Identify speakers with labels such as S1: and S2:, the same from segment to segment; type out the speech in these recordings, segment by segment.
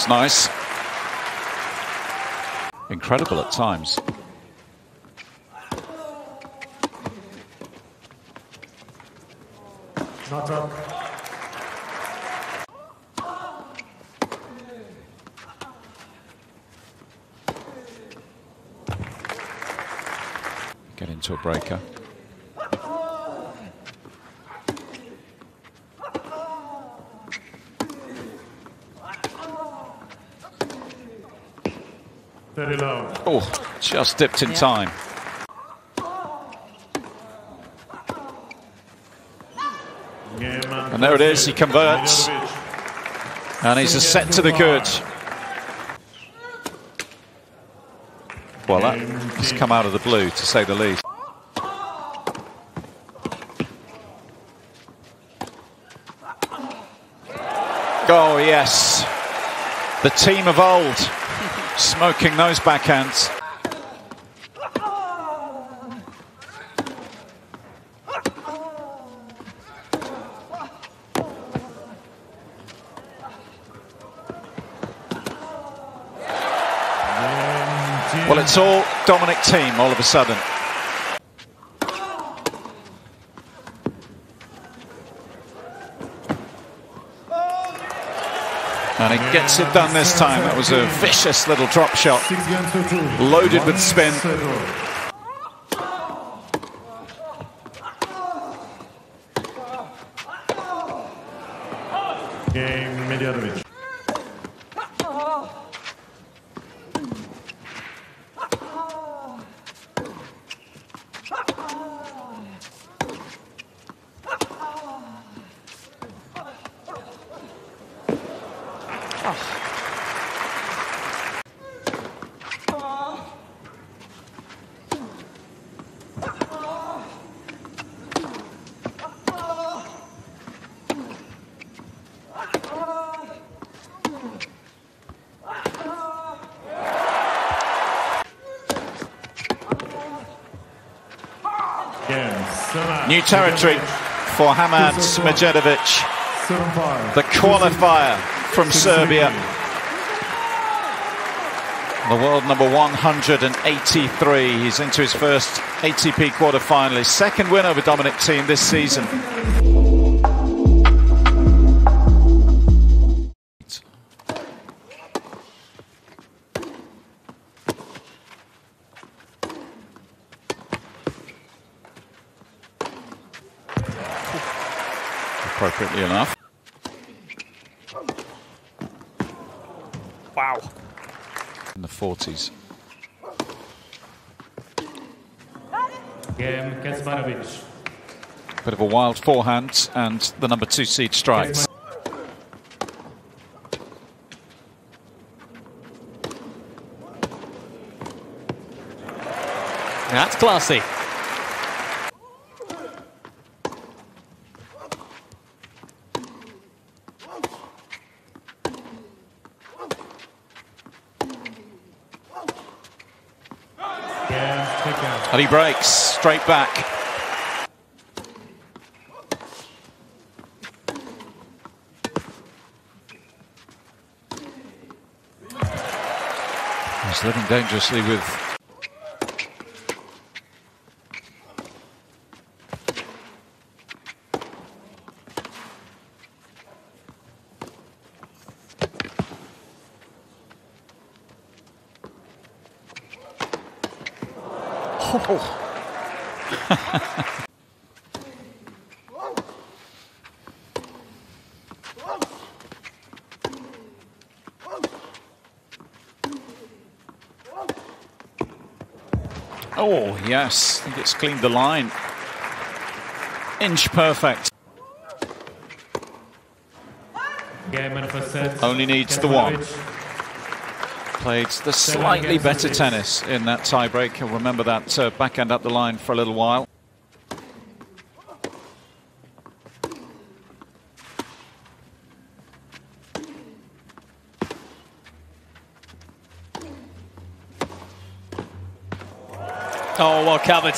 S1: It's nice. Incredible at times.
S2: Not up.
S1: Get into a breaker.
S2: Very low.
S1: Oh, just dipped in time.
S2: And
S1: there it is, he converts. And he's a set to the good. Well, that has come out of the blue, to say the least. Oh, yes. The Thiem of old smoking those backhands. Well, it's all Dominic Thiem all of a sudden. And he gets it done this time. That was a vicious little drop shot. Loaded with spin.
S2: Game Medjedovic.
S1: New territory for Hamad Medjedovic. The qualifier from Serbia. The world number 183. He's into his first ATP quarterfinal. His second win over Dominic Thiem this season. Appropriately enough.
S3: Wow.
S1: In the 40s.
S2: Game Kecmanovic.
S1: Bit of a wild forehand and the number two seed strikes.
S3: That's classy.
S1: Breaks straight back. He's living dangerously with Oh. oh, yes. I think it's cleaned the line. Inch perfect. Only needs the one played the slightly better tennis in that tiebreak. You'll remember that uh, backhand up the line for a little while.
S3: Oh, well covered.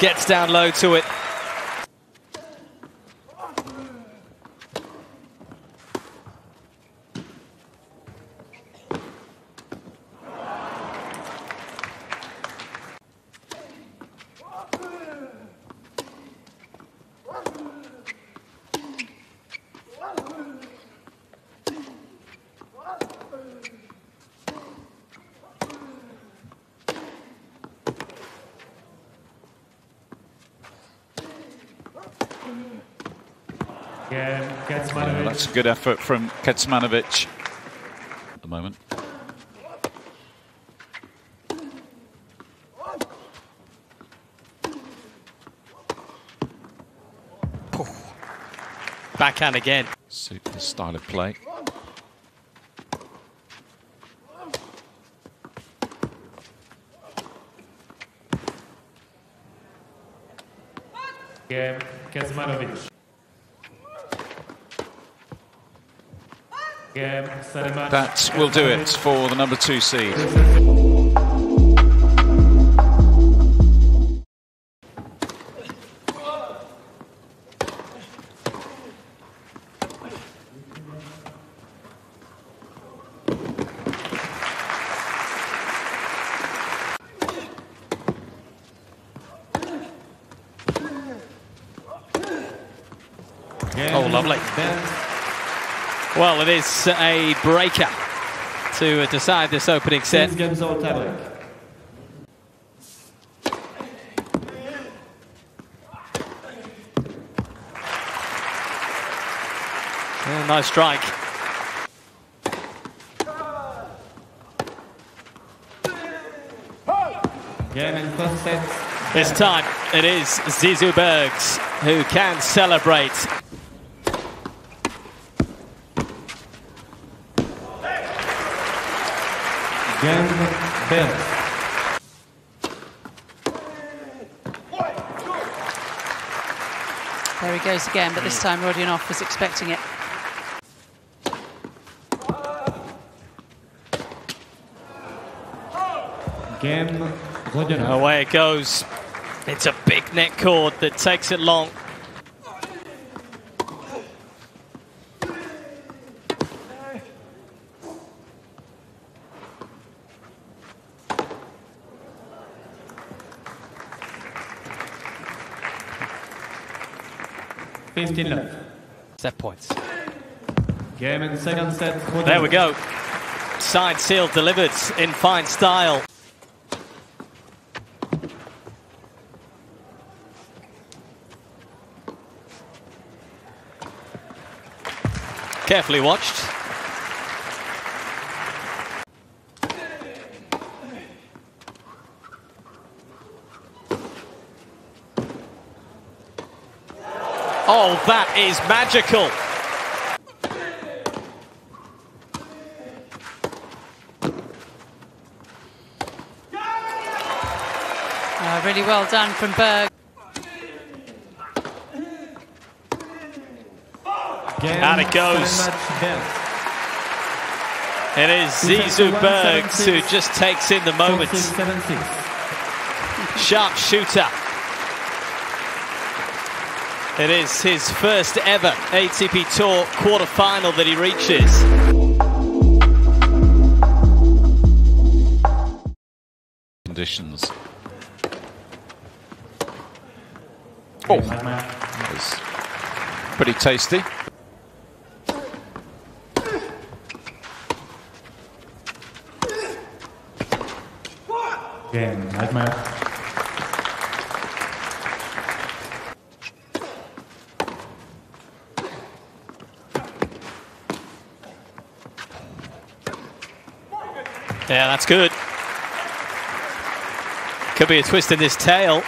S3: Gets down low to it.
S1: Yeah, that's a good effort from Kecmanovic at the moment.
S3: Backhand again.
S1: Suit the style of play.
S2: Game Kecmanovic. Game Sarimac.
S1: That will do it for the number two seed.
S3: Oh, lovely. Well, it is a breaker to decide this opening set.
S2: Six games all tiebreak.
S3: Oh, nice strike.
S2: Game in first set.
S3: This time it is Zizou Bergs who can celebrate.
S2: Game Bent.
S4: There he goes again, but this time Rodionov was expecting it.
S2: Game Rodionov.
S3: Away it goes. It's a big net cord that takes it long.
S2: Fifteen left.
S3: Set points.
S2: Game in second set. Rodionov.
S3: There we go. Side seal delivered in fine style. Carefully watched. Oh, that is magical.
S4: Uh, really well done from Berg.
S2: Game
S3: Out it goes.
S2: Sarimac
S3: It is Zizou Bergs who just takes in the moment.
S2: 4-6, 7-6.
S3: Sharp shooter. It is his first ever ATP Tour quarter-final that he reaches.
S1: Conditions. Oh, that was pretty tasty.
S2: Game Nightmare.
S3: Yeah, that's good. Could be a twist in this tail.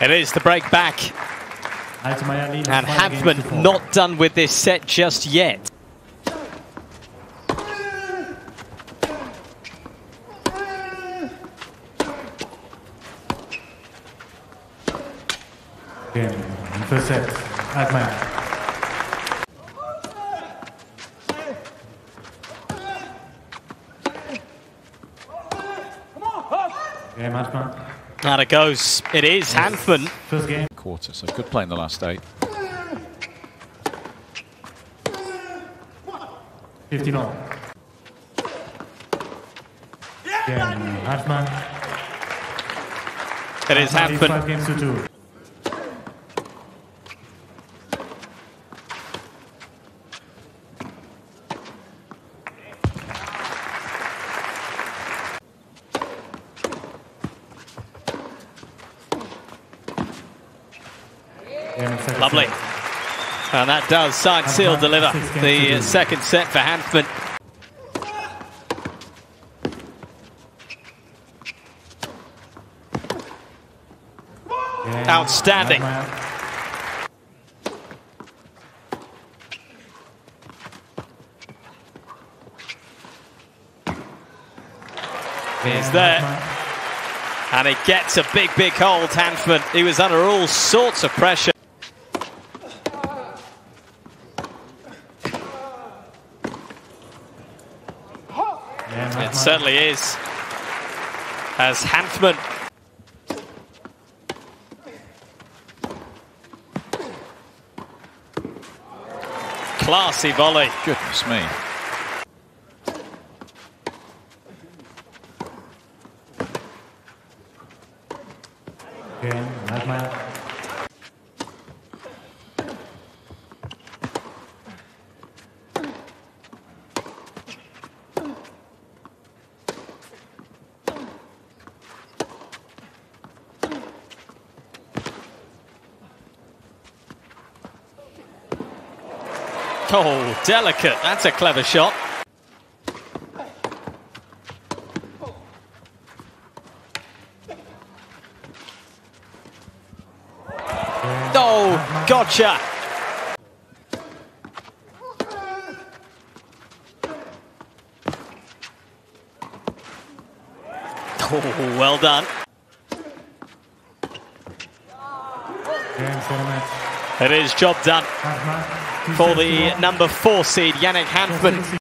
S3: It is the break back. And
S2: Hanfmann
S3: not done with this set just yet.
S2: Game in first set. Altmaier. Game Hansman.
S3: Out it goes. It is Hanfmann.
S2: First game.
S1: Quarter, so good play in the last eight.
S2: 15 all. Game Hansman.
S3: It is
S2: Hansman leads Hanfmann.
S3: Lovely. And that does sign, seal, deliver the second set for Hanfmann.
S2: Game.
S3: Outstanding. He's there. And he gets a big, big hold, Hanfmann. He was under all sorts of pressure.
S2: Game.
S3: It
S2: Adman.
S3: Certainly is. As Hanfmann Classy volley.
S1: Goodness me.
S2: Game.
S3: Oh, delicate. That's a clever shot. Oh, gotcha. Oh, well done.
S2: Game. Settlement.
S3: It is job done for the number four seed, Yannick Hanfmann.